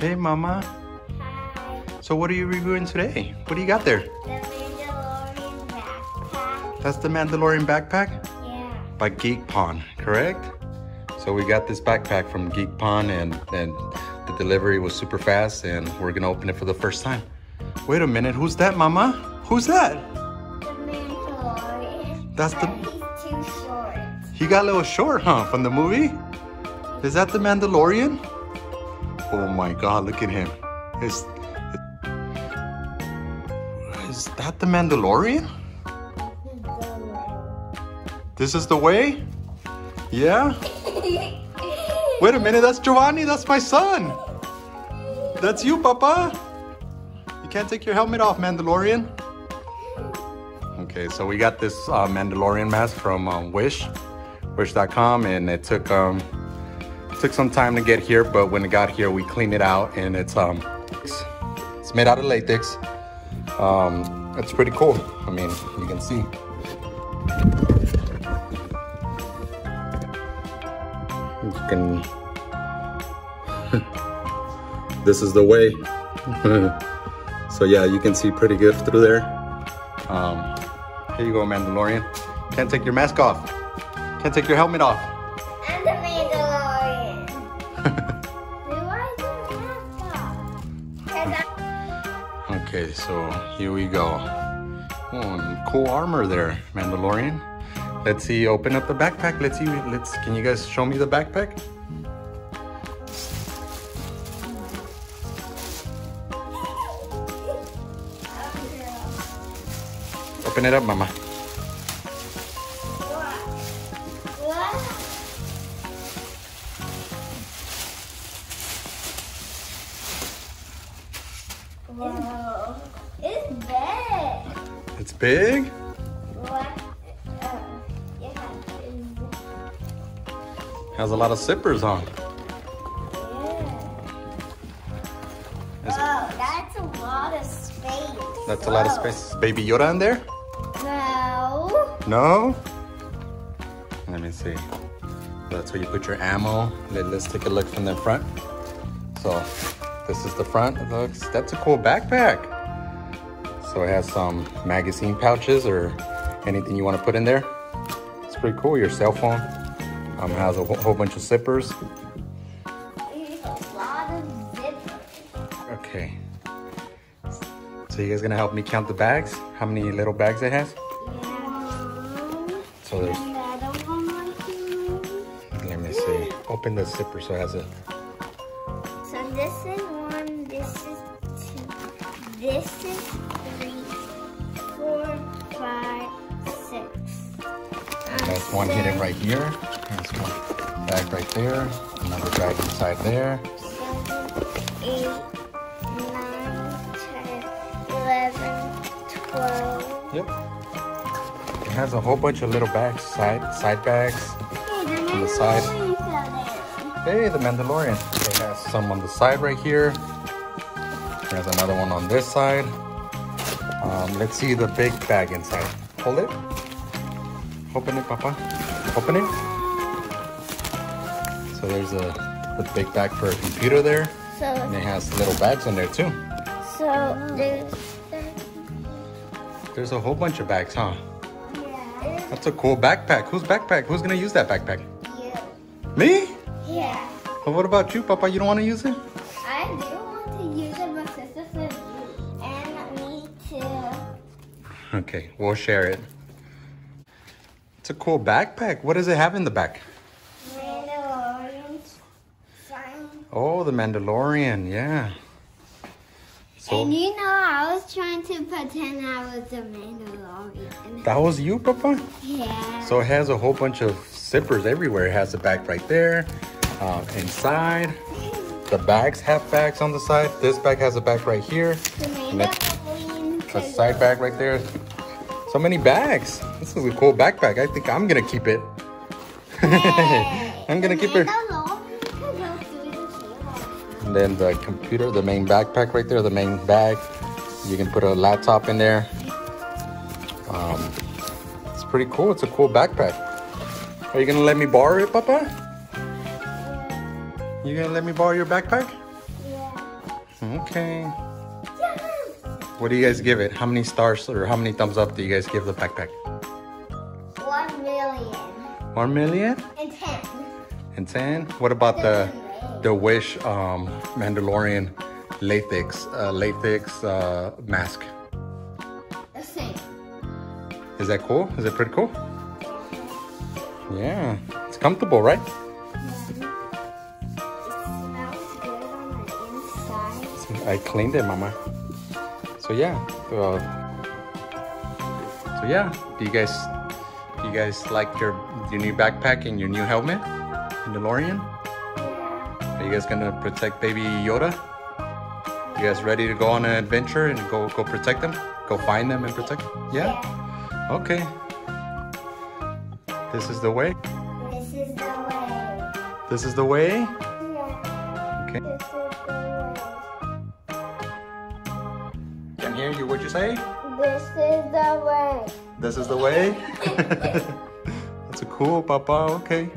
Hey, Mama. Hi. So what are you reviewing today? What do you got there? The Mandalorian backpack. That's the Mandalorian backpack Yeah. by Gikpond, correct? So we got this backpack from Gikpond and, and the delivery was super fast and we're gonna open it for the first time. Wait a minute, who's that, Mama? Who's that? The Mandalorian. That's the- he's too short. He got a little short, huh, from the movie? Is that the Mandalorian? Oh my God, look at him. Is, is that the Mandalorian? This is the way? Yeah? Wait a minute, that's Giovanni, that's my son. That's you, Papa. You can't take your helmet off, Mandalorian. Okay, so we got this uh, Mandalorian mask from um, Wish, Wish.com, and it took um took some time to get here, but when it got here, we cleaned it out, and it's um it's, made out of latex. Um, it's pretty cool. I mean, you can see. You can. this is the way. so yeah, you can see pretty good through there. Um, here you go, Mandalorian. Can't take your mask off. Can't take your helmet off. Okay, so here we go. Oh, cool armor there, Mandalorian. Let's see, open up the backpack. Let's see, let's, can you guys show me the backpack? Open it up, mama. What? Whoa. Big. It's big. What? Yeah. Has a lot of zippers on. Yeah. Oh, Whoa, that's a lot of space. That's a lot of Whoa. space. Baby Yoda in there? No. No? Let me see. That's where you put your ammo. Let, us take a look from the front. So this is the front. Looks that's a cool backpack. So it has some magazine pouches or anything you want to put in there. It's pretty cool. Your cell phone. Um, has a whole, bunch of zippers. Okay. So you guys gonna help me count the bags? How many little bags it has? So there's let me see. Open the zipper so it has a So this is this is three, four, five, six. That's one hidden right here. There's one bag right there. Another bag inside there. Seven, eight, nine, ten, eleven, twelve. Yep. It has a whole bunch of little bags, side side bags. Hey, On the side. Hey, the Mandalorian. It has some on the side right here. There's another one on this side. Um, let's see the big bag inside. Hold it. Open it, Papa. Open it. So there's a the big bag for a computer there, and it has little bags in there too. so there's, There's a whole bunch of bags, huh? yeah, That's a cool backpack. Whose backpack? Who's gonna use that backpack? yeah, Me? yeah. Well, what about you, Papa? You don't want to use it? I do Okay, we'll share it. It's a cool backpack. What does it have in the back? Mandalorian sign. Oh, the Mandalorian. Yeah. So And you know, I was trying to pretend I was a Mandalorian. that was you, Papa. Yeah. So it has a whole bunch of zippers everywhere. It has the back right there, um, inside. The bags have bags on the side. This bag has a bag right here. the and that- Mandalorian. A side bag right there. So many bags. This is a cool backpack. I think I'm gonna keep it. I'm gonna keep it. And then the computer, the main backpack right there, the main bag. You can put a laptop in there. Um, it's pretty cool. It's a cool backpack. Are you gonna let me borrow it, Papa? You gonna let me borrow your backpack? Yeah. Okay. What do you guys give it? How many stars or how many thumbs up do you guys give the backpack? One million One million and ten. and ten. What about the the Wish um, Mandalorian latex uh, latex uh, mask? The same. Is that cool? Is it pretty cool? Yeah, it's comfortable, right? It smells good on the inside. I cleaned it, Mama. So yeah, uh, so yeah. Do you guys, do you guys like your your new backpack and your new helmet, Mandalorian? Yeah. Are you guys gonna protect Baby Yoda? You guys ready to go on an adventure and go go protect them? Go find them and protect? them? Yeah. Okay. This is the way. This is the way. This is the way. Can you. What'd you say? This is the way. This is the way. That's a cool, Papa. Okay.